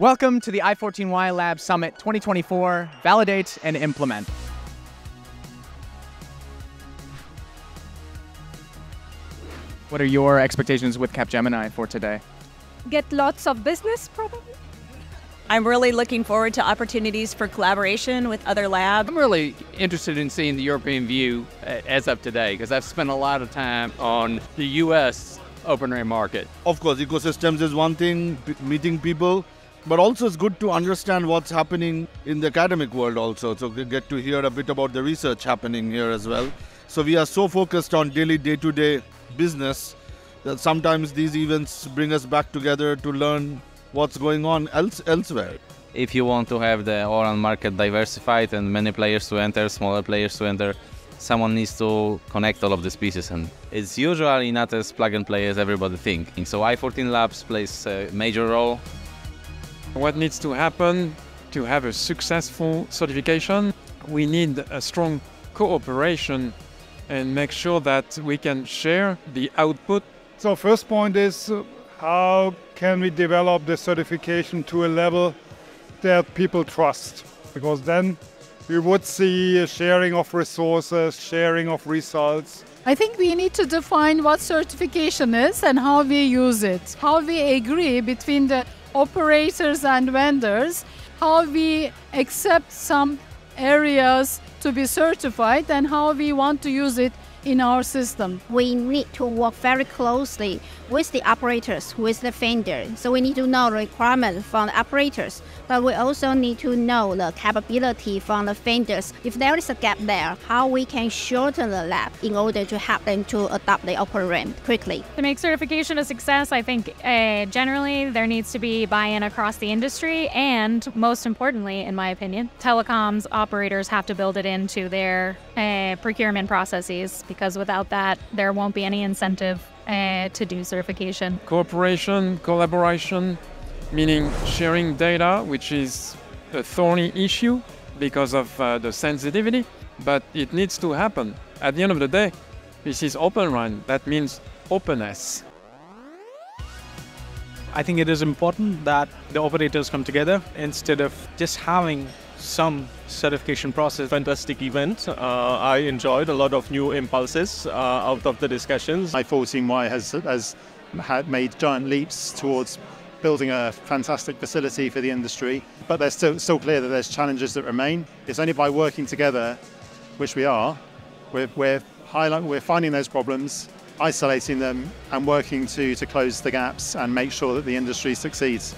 Welcome to the i14Y Lab Summit 2024 Validate and Implement. What are your expectations with Capgemini for today? Get lots of business, probably. I'm really looking forward to opportunities for collaboration with other labs. I'm really interested in seeing the European view uh, as of today because I've spent a lot of time on the US open RAN market. Of course, ecosystems is one thing, meeting people, but also it's good to understand what's happening in the academic world also. So we get to hear a bit about the research happening here as well. So we are so focused on daily day-to-day business that sometimes these events bring us back together to learn what's going on else, elsewhere. If you want to have the O-RAN market diversified and many players to enter, smaller players to enter, someone needs to connect all of these pieces and it's usually not as plug and play as everybody thinks. So i14 Labs plays a major role. What needs to happen to have a successful certification? We need a strong cooperation and make sure that we can share the output. So first point is uh, how can we develop the certification to a level that people trust? Because then we would see sharing of resources, sharing of results. I think we need to define what certification is and how we use it, how we agree between the operators and vendors, how we accept some areas to be certified, and how we want to use it in our system. We need to work very closely with the operators, with the vendor. So we need to know the requirement from the operators, but we also need to know the capability from the vendors. If there is a gap there, how we can shorten the lab in order to help them to adopt the open RAN quickly. To make certification a success, I think uh, generally there needs to be buy-in across the industry, and most importantly, in my opinion, telecoms operators have to build it into their uh, procurement processes because without that, there won't be any incentive uh, to do certification. Cooperation, collaboration, meaning sharing data, which is a thorny issue because of uh, the sensitivity, but it needs to happen. At the end of the day, this is Open RAN. That means openness. I think it is important that the operators come together instead of just having some certification process. Fantastic event. Uh, I enjoyed a lot of new impulses uh, out of the discussions. i14Y has, has had made giant leaps towards building a fantastic facility for the industry, but there's still, still clear that there's challenges that remain. It's only by working together, which we are, we're, we're, we're finding those problems, isolating them, and working to, to close the gaps and make sure that the industry succeeds.